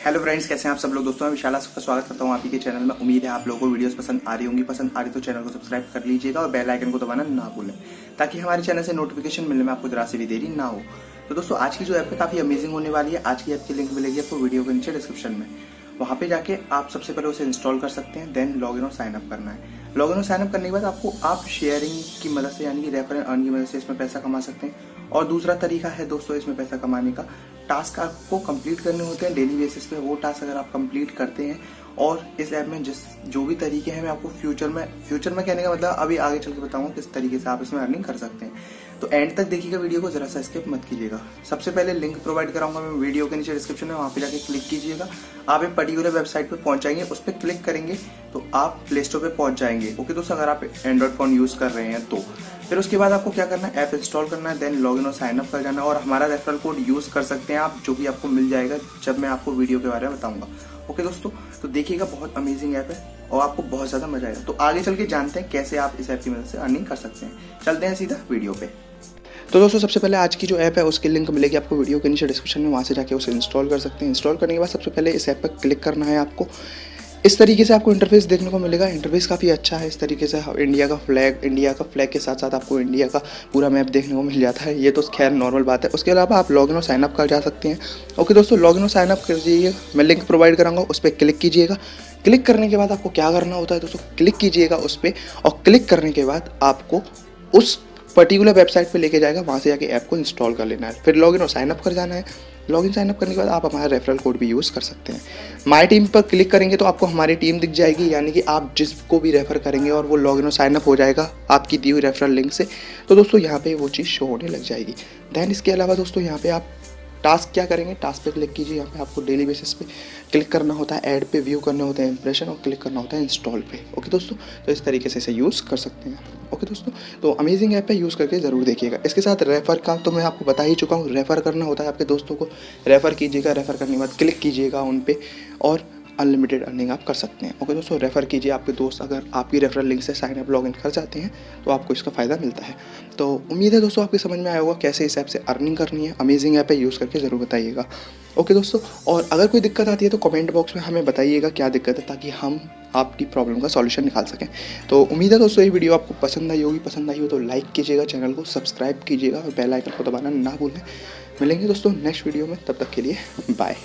Hello friends कैसे हैं आप सब लोग? दोस्तों, मैं विशाला सबका स्वागत करता हूँ आप ही के चैनल में। उम्मीद है आप लोगों को वीडियोस पसंद आ रही होंगी। पसंद आ रही तो चैनल को सब्सक्राइब कर लीजिएगा और बेल आइकन को दबाना ना भूलें, ताकि हमारे चैनल से नोटिफिकेशन मिलने में आपको जरा सी भी देरी ना हो। तो दोस्तों, आज की जो ऐप है काफ़ी अमेजिंग होने वाली है। आज की ऐप की लिंक मिलेगी आपको वीडियो के नीचे डिस्क्रिप्शन में। वहाँ पे जाके आप सबसे पहले उसे इंस्टॉल कर सकते हैं देन लॉग इन और साइन अप करना है। लॉग इन और साइन अप करने के बाद आपको आप शेयरिंग की मदद से, यानी कि रेफर अर्न की मदद से इसमें पैसा कमा सकते हैं। और दूसरा तरीका है दोस्तों, इसमें पैसा कमाने का। टास्क आपको कंप्लीट करने होते हैं डेली बेसिस पे वो टास्क अगर आप कंप्लीट करते हैं और इस ऐप में जिस, जो भी तरीके हैं, मैं आपको फ्यूचर में फ्यूचर में कहने का मतलब अभी आगे चल के बताऊँगा किस तरीके से आप इसमें अर्निंग कर सकते हैं। तो एंड तक देखिएगा वीडियो को, जरा सा स्किप मत कीजिएगा। सबसे पहले लिंक प्रोवाइड कराऊँगा मैं वीडियो के नीचे डिस्क्रिप्शन में, वहाँ पे जाके क्लिक कीजिएगा। आप एक पर्टिकुलर वेबसाइट पे पहुँच जाएँगे, उस पर क्लिक करेंगे तो आप प्ले स्टोर पे पहुँच जाएँगे। ओके दोस्तों, अगर आप एंड्रॉइड फ़ोन यूज़ कर रहे हैं तो। फिर उसके बाद आपको क्या करना है? ऐप इंस्टॉल करना है देन लॉग इन और साइन अप कर जाना है। और हमारा रेफरल कोड यूज़ कर सकते हैं आप, जो कि आपको मिल जाएगा, जब मैं आपको वीडियो के बारे में बताऊँगा। ओके दोस्तों तो देखिएगा, बहुत अमेजिंग ऐप है और आपको बहुत ज़्यादा मज़ा आएगा। तो आगे चल के जानते हैं कैसे आप इस ऐप की मदद से अर्निंग कर सकते हैं। चलते हैं सीधा वीडियो पे। तो दोस्तों, सबसे पहले आज की जो ऐप है, उसकी लिंक मिलेगी आपको वीडियो के नीचे डिस्क्रिप्शन में। वहाँ से जाके उसे इंस्टॉल कर सकते हैं। इंस्टॉल करने के बाद सबसे पहले इस ऐप पर क्लिक करना है आपको। इस तरीके से आपको इंटरफेस देखने को मिलेगा। इंटरफेस काफ़ी अच्छा है इस तरीके से। इंडिया का फ्लैग इंडिया का फ्लैग के साथ साथ आपको इंडिया का पूरा मैप देखने को मिल जाता है। ये तो खैर नॉर्मल बात है। उसके अलावा आप लॉगिन और साइनअप कर जा सकते हैं। ओके दोस्तों लॉगिन और साइनअप कर दीजिए मैं लिंक प्रोवाइड कराऊँगा, उस पर क्लिक कीजिएगा। क्लिक करने के बाद आपको क्या करना होता है दोस्तों? क्लिक कीजिएगा उस पर और क्लिक करने के बाद आपको उस पर्टिकुलर वेबसाइट पे लेके जाएगा। वहाँ से जाके ऐप को इंस्टॉल कर लेना है। फिर लॉगिन और साइनअप कर जाना है। लॉगिन साइनअप करने के बाद आप हमारा रेफरल कोड भी यूज़ कर सकते हैं। माई टीम पर क्लिक करेंगे तो आपको हमारी टीम दिख जाएगी, यानी कि आप जिसको भी रेफर करेंगे और वो लॉग इन और साइनअप हो जाएगा आपकी दी हुई रेफरल लिंक से। तो दोस्तों, यहाँ पर वो चीज़ शो होने लग जाएगी। दैन इसके अलावा दोस्तों, यहाँ पर आप टास्क क्या करेंगे? टास्क पे क्लिक कीजिए, यहाँ पे आपको डेली बेसिस पे क्लिक करना होता है ऐड पे व्यू करने होते हैं इंप्रेशन और क्लिक करना होता है इंस्टॉल पे। ओके दोस्तों तो इस तरीके से इसे यूज़ कर सकते हैं ओके दोस्तों तो अमेजिंग ऐप है यूज़ करके ज़रूर देखिएगा। इसके साथ रेफ़र का तो मैं आपको बता ही चुका हूँ रेफ़र करना होता है आपके दोस्तों को। रेफ़र कीजिएगा रेफ़र करने के बाद क्लिक कीजिएगा उन पर और अनलिमिटेड अर्निंग आप कर सकते हैं। ओके दोस्तों रेफ़र कीजिए आपके दोस्त। अगर आपकी रेफरल लिंक से साइन अप लॉग इन कर जाते हैं तो आपको इसका फ़ायदा मिलता है। तो उम्मीद है दोस्तों, आपकी समझ में आया होगा कैसे इस ऐप से अर्निंग करनी है। अमेजिंग ऐप है यूज़ करके ज़रूर बताइएगा। ओके दोस्तों, और अगर कोई दिक्कत आती है तो कमेंट बॉक्स में हमें बताइएगा क्या दिक्कत है, ताकि हम आपकी प्रॉब्लम का सॉल्यूशन निकाल सकें। तो उम्मीद है दोस्तों, ये वीडियो आपको पसंद आई होगी। पसंद आई हो तो लाइक कीजिएगा चैनल को सब्सक्राइब कीजिएगा और बेल आइकन को दबाना ना भूलें। मिलेंगे दोस्तों नेक्स्ट वीडियो में। तब तक के लिए बाय